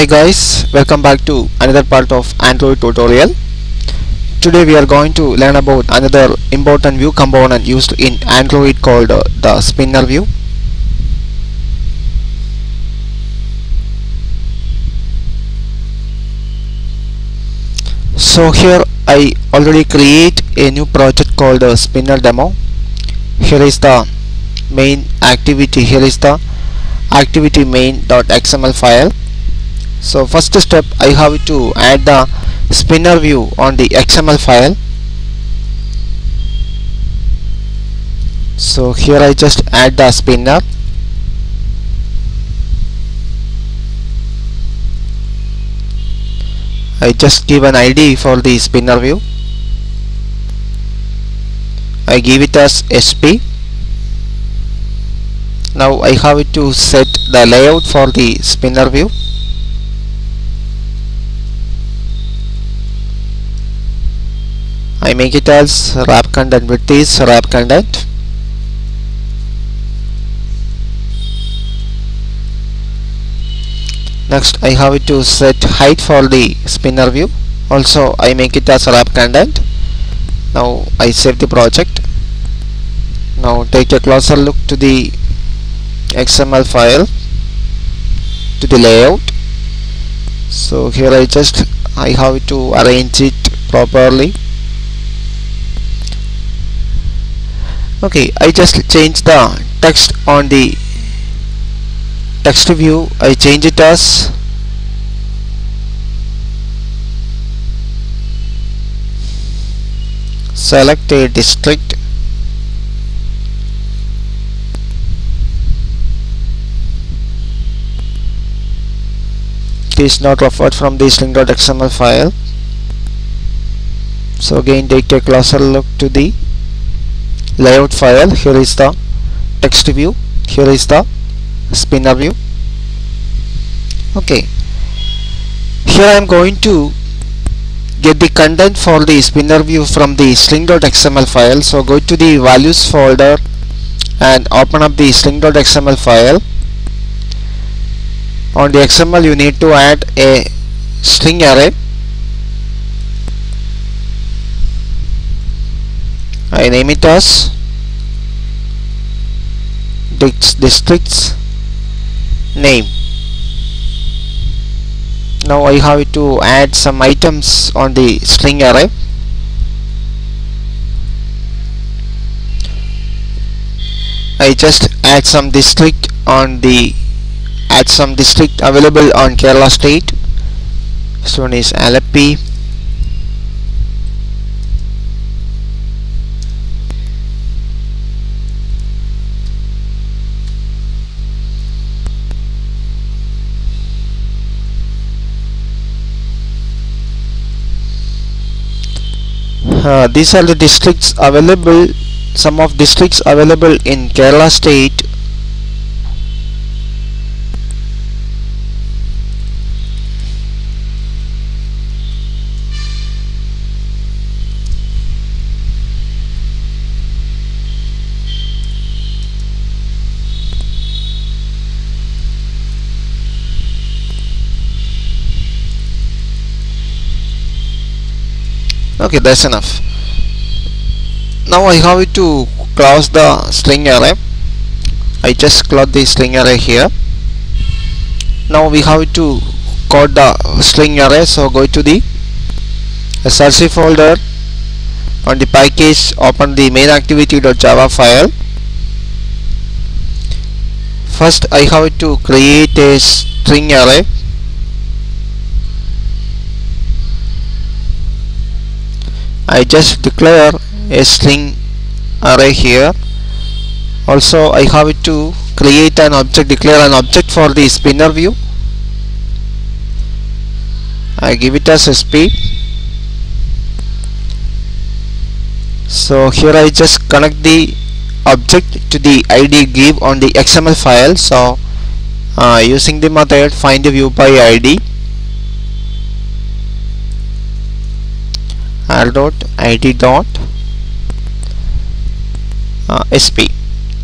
hi guys welcome back to another part of android tutorial. Today we are going to learn about another important view component used in android called uh, the spinner view. So here I already create a new project called uh, spinner demo. Here is the main activity here is the activity main.xml file so first step I have to add the spinner view on the XML file. So here I just add the spinner. I just give an ID for the spinner view. I give it as SP now I have to set the layout for the spinner view I make it as wrap content with is wrap content. Next I have to set height for the spinner view. Also I make it as wrap content. Now I save the project. Now take a closer look to the XML file to the layout. So here I just I have to arrange it properly okay I just change the text on the text view. I change it as select a district is not referred from the string.xml file. So again take a closer look to the layout file here is the text view here is the spinner view. Okay. Here I am going to get the content for the spinner view from the string.xml file. So go to the values folder and open up the string.xml file. On the XML you need to add a string array I name it as districts name. Now I have to add some items on the string array. I just add some district on the add some district available on Kerala state. This one is Alleppey uh, these are the districts available some of districts available in Kerala state okay that's enough. Now I have to close the string array. I just close the string array here. Now we have to code the string array so go to the src folder. On the package open the main activity.java file. First I have to create a string array I just declare a string array here. Also I have to create an object declare an object for the spinner view. I give it as sp so here I just connect the object to the id give on the xml file. So uh, using the method find the view by id r dot id dot uh, sp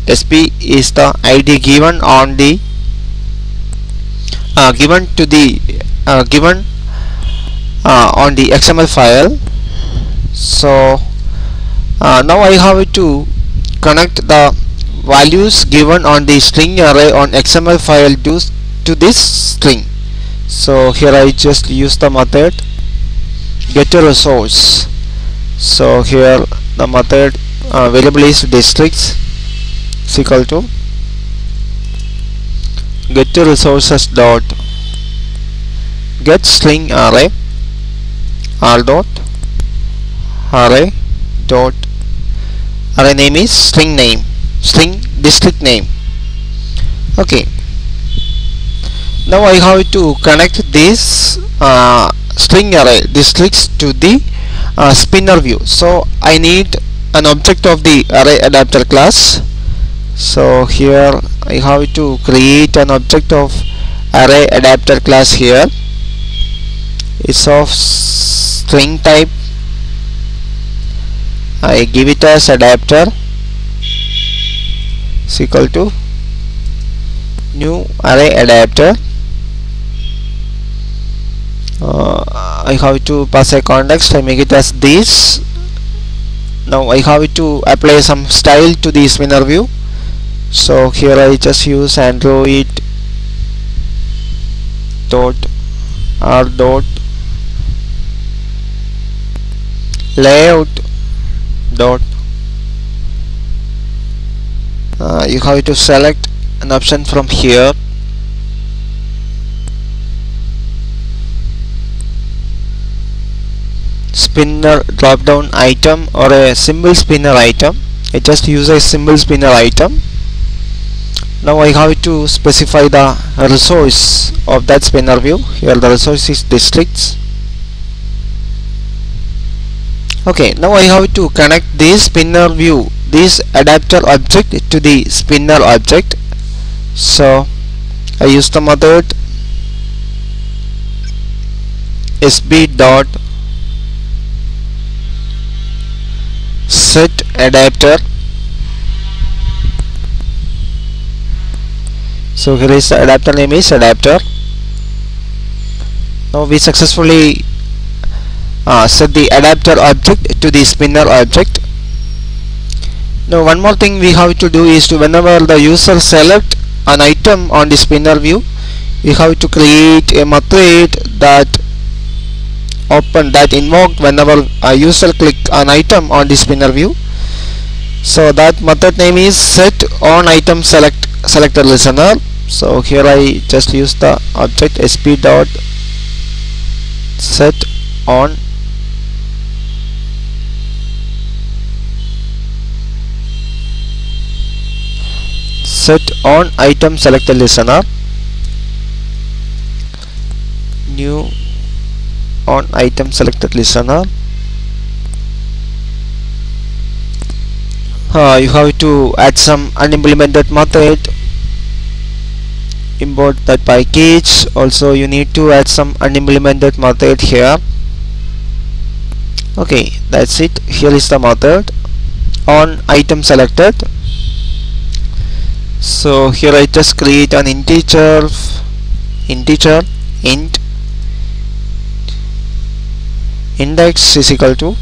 sp is the id given on the uh, given to the uh, given uh, on the XML file. So uh, now I have to connect the values given on the string array on XML file to, to this string. So here I just use the method get a resource so here the method uh, variable is districts. Is equal to get to resources dot get string array r dot array dot array name is string name string district name. Okay. Now I have to connect this uh, string array districts to the uh, spinner view. So I need an object of the array adapter class. So here I have to create an object of array adapter class here. It's of string type. I give it as adapter. Is equal to new array adapter. Uh, I have to pass a context. I make it as this. Now I have to apply some style to this spinner view. So here I just use android dot r dot layout dot uh, you have to select an option from here spinner drop down item or a simple spinner item. I just use a simple spinner item. Now I have to specify the resource of that spinner view. Here the resource is districts. Okay now I have to connect this spinner view this adapter object to the spinner object. So I use the method sp dot set adapter. So here is the adapter name is adapter. Now we successfully uh, set the adapter object to the spinner object. Now one more thing we have to do is to whenever the user select an item on the spinner view we have to create a method that open that invoked whenever a user click an item on the spinner view. So that method name is set on item select selected listener. So here I just use the object sp dot set on set on item selected listener. New on item selected listener uh, you have to add some unimplemented method import that package also you need to add some unimplemented method here. Okay that's it. Here is the method on item selected. So here I just create an integer integer int index is equal to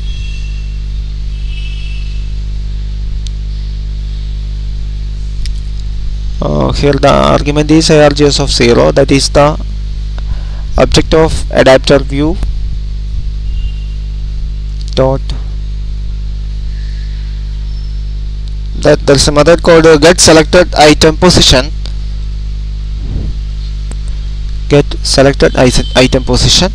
uh, here the argument is args of 0 that is the object of adapter view dot. That there is a method called uh, get selected item position. Get selected item position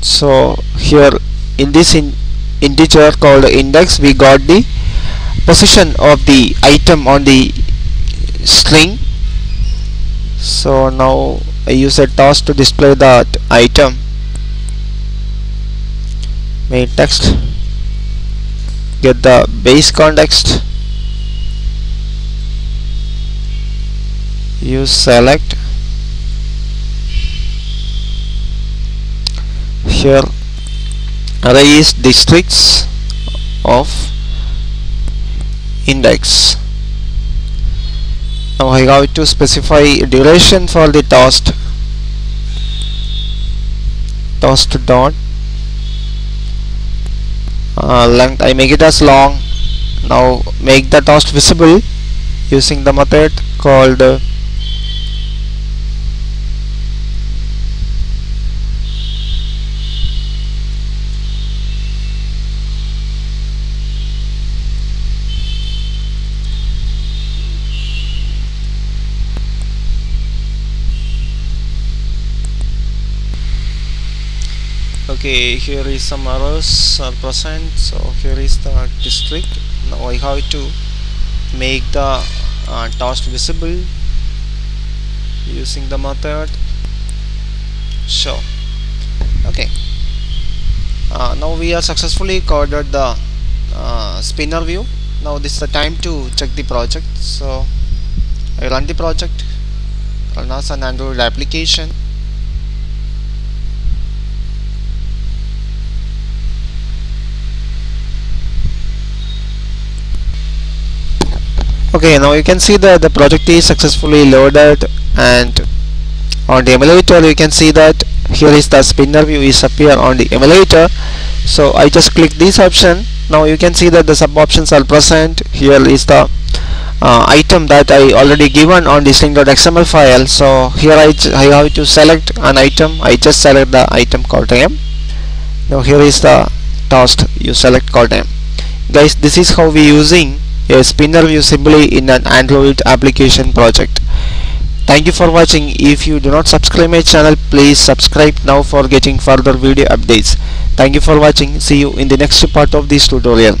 so here in this in integer called index we got the position of the item on the string. So now I use a toast to display that item. Main text. Get the base context. Use select here array is districts of index. Now I have to specify duration for the toast. Toast dot. Uh, length I make it as long. Now make the toast visible using the method called uh, okay here is some errors are present. So here is the district. Now I have to make the uh, toast visible using the method. Show okay. Uh, now we are successfully coded the uh, spinner view. Now this is the time to check the project. So I run the project. Run as an Android application okay now you can see that the project is successfully loaded and on the emulator you can see that here is the spinner view is appear on the emulator. So I just click this option. Now you can see that the sub options are present. Here is the uh, item that I already given on the string.xml file. So here I, I have to select an item. I just select the item called m. Now here is the toast. You select called m. Guys this is how we using a spinner view simply in an Android application project. Thank you for watching. If you do not subscribe my channel, please subscribe now for getting further video updates. Thank you for watching. See you in the next part of this tutorial.